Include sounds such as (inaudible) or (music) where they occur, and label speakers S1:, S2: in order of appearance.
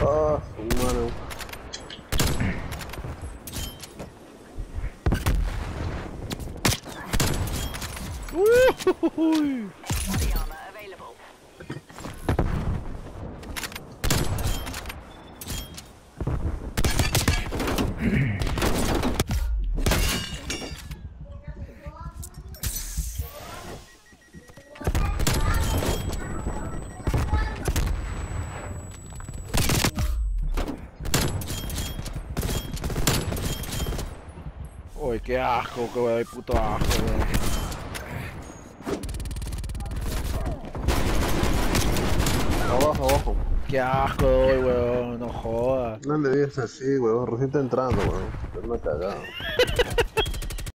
S1: Su madre.
S2: Body
S3: Uy, qué asco, que wey, puto asco, wey.
S1: Abajo, abajo.
S3: Qué asco, doy, weón, no jodas.
S1: No le digas así, weón. Recién está entrando, weón. Es una cagada. (laughs)